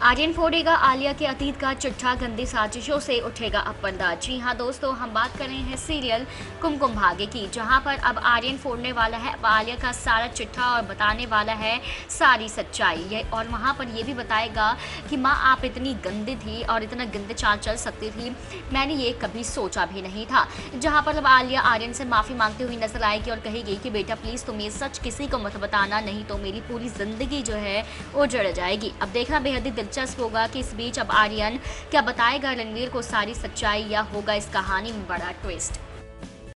आर्यन फोड़ेगा, आलिया के अतीत का चिट्ठा, गंदी साजिशों से उठेगा अब पर्दा जी हाँ दोस्तों, हम बात कर रहे हैं सीरियल कुमकुम भाग्य की, जहाँ पर अब आर्यन फोड़ने वाला है आलिया का सारा चिट्ठा और बताने वाला है सारी सच्चाई। ये और वहाँ पर ये भी बताएगा कि माँ, आप इतनी गंदी थी और इतना गंदे चाल चल सकती थी, मैंने ये कभी सोचा भी नहीं था। जहाँ पर अब आलिया आर्यन से माफ़ी मांगती हुई नज़र आएगी और कहेगी कि, बेटा प्लीज़ तुम ये सच किसी को मत बताना, नहीं तो मेरी पूरी ज़िंदगी जो है वो जड़ जाएगी। अब देखना बेहद ही दिलचस्प होगा कि इस बीच अब आर्यन, क्या बताएगा रणवीर को सारी सच्चाई या होगा इस कहानी में बड़ा ट्विस्ट